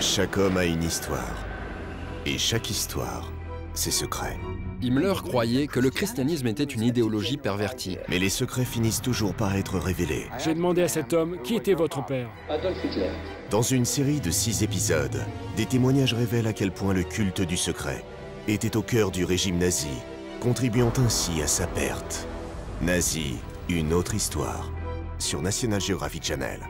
Chaque homme a une histoire. Et chaque histoire, ses secrets. Himmler croyait que le christianisme était une idéologie pervertie. Mais les secrets finissent toujours par être révélés. J'ai demandé à cet homme qui était votre père? Adolf Hitler. Dans une série de six épisodes, des témoignages révèlent à quel point le culte du secret était au cœur du régime nazi, contribuant ainsi à sa perte. Nazi, une autre histoire, sur National Geographic Channel.